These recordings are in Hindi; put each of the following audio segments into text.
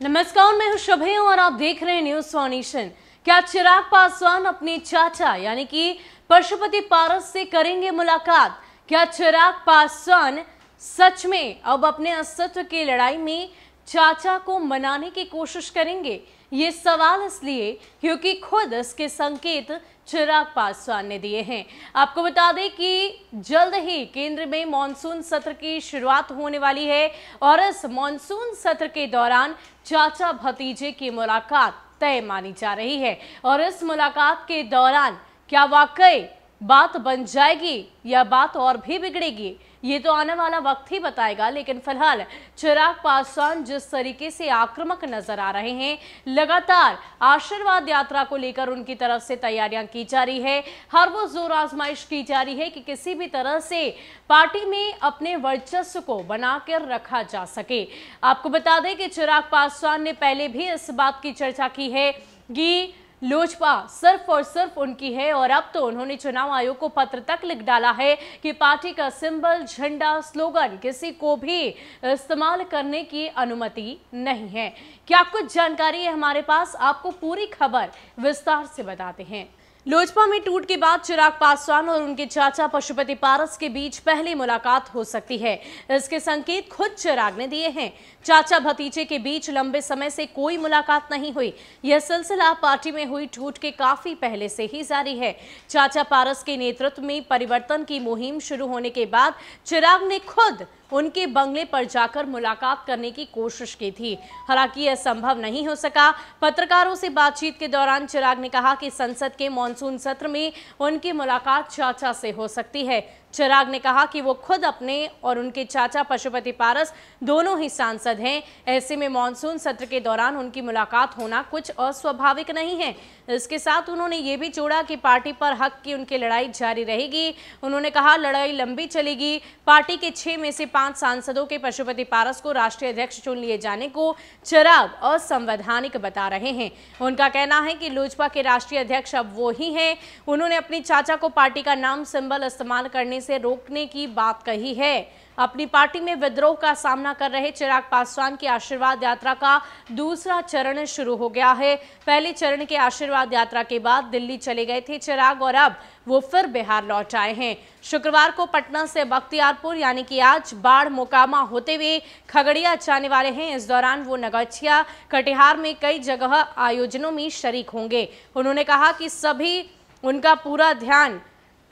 नमस्कार, मैं हूँ शुभे और आप देख रहे हैं न्यूज़ सोनेशन क्या चिराग पासवान अपने चाचा, यानी कि पशुपति पारस से करेंगे मुलाकात? क्या चिराग पासवान सच में अब अपने अस्तित्व की लड़ाई में चाचा को मनाने की कोशिश करेंगे, ये सवाल इसलिए क्योंकि खुद इसके संकेत चिराग पासवान ने दिए हैं। आपको बता दें कि जल्द ही केंद्र में मानसून सत्र की शुरुआत होने वाली है और इस मानसून सत्र के दौरान चाचा भतीजे की मुलाकात तय मानी जा रही है और इस मुलाकात के दौरान क्या वाकई बात बन जाएगी या बात और भी बिगड़ेगी ये तो आने वाला वक्त ही बताएगा, लेकिन फ़िलहाल चिराग पासवान जिस तरीके से आक्रामक नज़र आ रहे हैं, लगातार आशीर्वाद यात्रा को लेकर उनकी तरफ़ से तैयारियाँ की जा रही है। हर वो ज़ोर आजमाइश की जा रही है कि किसी भी तरह से पार्टी में अपने वर्चस्व को बनाकर रखा जा सके। आपको बता दें कि चिराग पासवान ने पहले भी इस बात की चर्चा की है कि लोजपा सिर्फ़ और सिर्फ़ उनकी है और अब तो उन्होंने चुनाव आयोग को पत्र तक लिख डाला है कि पार्टी का सिंबल, झंडा, स्लोगन किसी को भी इस्तेमाल करने की अनुमति नहीं है। क्या कुछ जानकारी है हमारे पास? आपको पूरी खबर विस्तार से बताते हैं। लोजपा में टूट के बाद चिराग पासवान और उनके चाचा पशुपति पारस के बीच पहली मुलाकात हो सकती है। इसके संकेत खुद चिराग ने दिए हैं। चाचा भतीजे के बीच लंबे समय से कोई मुलाकात नहीं हुई। यह सिलसिला पार्टी में हुई टूट के काफ़ी पहले से ही जारी है। चाचा पारस के नेतृत्व में परिवर्तन की मुहिम शुरू होने के बाद चिराग ने खुद उनके बंगले पर जाकर मुलाकात करने की कोशिश की थी। हालाँकि यह संभव नहीं हो सका। पत्रकारों से बातचीत के दौरान चिराग ने कहा कि संसद के मानसून सत्र में उनकी मुलाकात चाचा से हो सकती है। चिराग ने कहा कि वो खुद अपने और उनके चाचा पशुपति पारस दोनों ही सांसद हैं। ऐसे में मानसून सत्र के दौरान उनकी मुलाकात होना कुछ अस्वाभाविक नहीं है। इसके साथ उन्होंने ये भी जोड़ा कि पार्टी पर हक की उनकी लड़ाई जारी रहेगी। उन्होंने कहा, लड़ाई लंबी चलेगी। पार्टी के छह में से पाँच सांसदों के पशुपति पारस को राष्ट्रीय अध्यक्ष चुन लिए जाने को चिराग असंवैधानिक बता रहे हैं। उनका कहना है कि लोजपा के राष्ट्रीय अध्यक्ष अब वो ही हैं। उन्होंने अपनी चाचा को पार्टी का नाम सिंबल इस्तेमाल करने से रोकने की बात कही है। अपनी पार्टी में विद्रोह का सामना कर रहे चिराग पासवान की आशीर्वाद यात्रा का दूसरा चरण शुरू हो गया है। पहले चरण के आशीर्वाद यात्रा के बाद दिल्ली चले गए थे चिराग और अब वो फिर बिहार लौट आए हैं। शुक्रवार को पटना से बख्तियारपुर, यानी कि आज बाढ़ मोकामा होते हुए खगड़िया जाने वाले हैं। इस दौरान वो नगछिया कटिहार में कई जगह आयोजनों में शरीक होंगे। उन्होंने कहा कि सभी, उनका पूरा ध्यान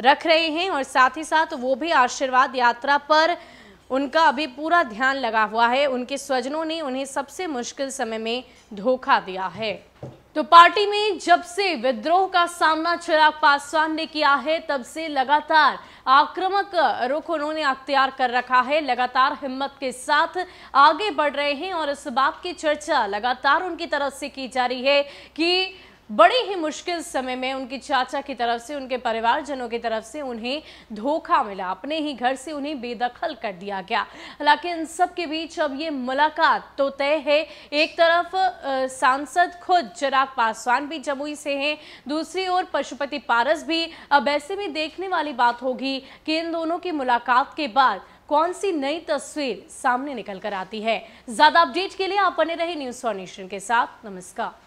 रख रहे हैं और साथ ही साथ वो भी आशीर्वाद यात्रा पर उनका अभी पूरा ध्यान लगा हुआ है। उनके स्वजनों ने उन्हें सबसे मुश्किल समय में धोखा दिया है। तो पार्टी में जब से विद्रोह का सामना चिराग पासवान ने किया है, तब से लगातार आक्रामक रुख उन्होंने अख्तियार कर रखा है। लगातार हिम्मत के साथ आगे बढ़ रहे हैं और इस बात की चर्चा लगातार उनकी तरफ़ से की जा रही है कि बड़े ही मुश्किल समय में उनकी चाचा की तरफ़ से, उनके परिवारजनों की तरफ़ से उन्हें धोखा मिला। अपने ही घर से उन्हें बेदखल कर दिया गया। हालाँकि इन सब के बीच अब ये मुलाकात तो तय है। एक तरफ़ सांसद खुद चिराग पासवान भी जमुई से हैं। दूसरी ओर पशुपति पारस भी। अब ऐसे में देखने वाली बात होगी कि इन दोनों की मुलाकात के बाद कौन सी नई तस्वीर सामने निकल कर आती है। ज़्यादा अपडेट के लिए आप बने रहे न्यूज़ फॉर नेशन के साथ। नमस्कार।